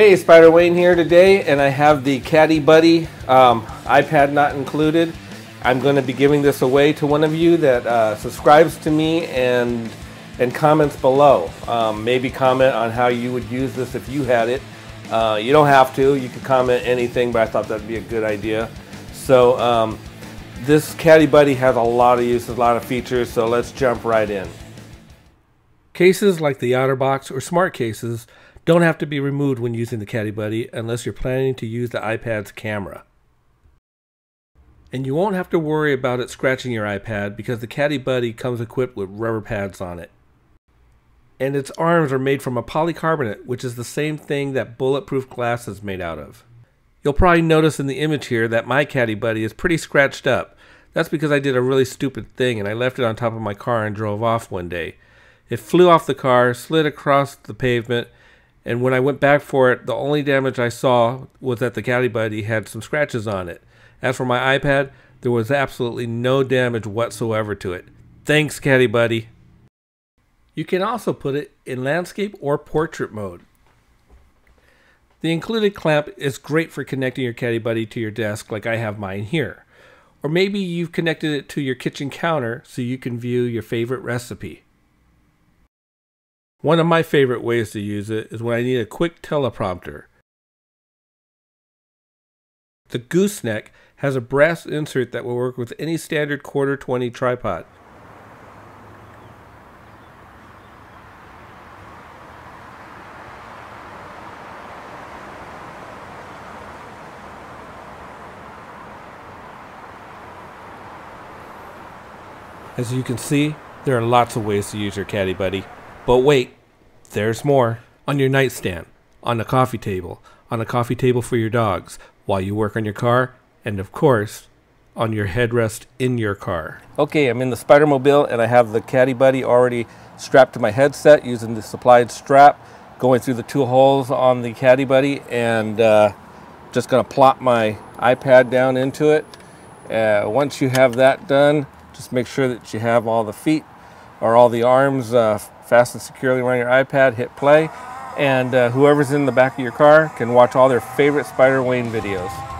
Hey, SpiderWayne here today, and I have the CaddieBuddy um, iPad not included. I'm going to be giving this away to one of you that uh, subscribes to me and and comments below. Um, maybe comment on how you would use this if you had it. Uh, you don't have to. You can comment anything, but I thought that'd be a good idea. So um, this CaddieBuddy has a lot of uses, a lot of features. So let's jump right in. Cases like the OtterBox or Smart cases don't have to be removed when using the CaddieBuddy unless you're planning to use the iPad's camera. And you won't have to worry about it scratching your iPad because the CaddieBuddy comes equipped with rubber pads on it. And its arms are made from a polycarbonate, which is the same thing that bulletproof glass is made out of. You'll probably notice in the image here that my CaddieBuddy is pretty scratched up. That's because I did a really stupid thing and I left it on top of my car and drove off one day. It flew off the car, slid across the pavement, and when I went back for it, the only damage I saw was that the CaddieBuddy had some scratches on it. As for my iPad, there was absolutely no damage whatsoever to it. Thanks, CaddieBuddy. You can also put it in landscape or portrait mode. The included clamp is great for connecting your CaddieBuddy to your desk like I have mine here. Or maybe you've connected it to your kitchen counter so you can view your favorite recipe. One of my favorite ways to use it is when I need a quick teleprompter. The gooseneck has a brass insert that will work with any standard quarter 20 tripod. As you can see, there are lots of ways to use your CaddieBuddy. But wait, there's more. On your nightstand, on a coffee table, on a coffee table for your dogs, while you work on your car, and of course, on your headrest in your car. Okay, I'm in the Spider-Mobile and I have the CaddieBuddy already strapped to my headset using the supplied strap, going through the two holes on the CaddieBuddy and uh, just gonna plop my iPad down into it. Uh, once you have that done, just make sure that you have all the feet or all the arms uh, fastened securely around your iPad, hit play, and uh, whoever's in the back of your car can watch all their favorite SpiderWayne videos.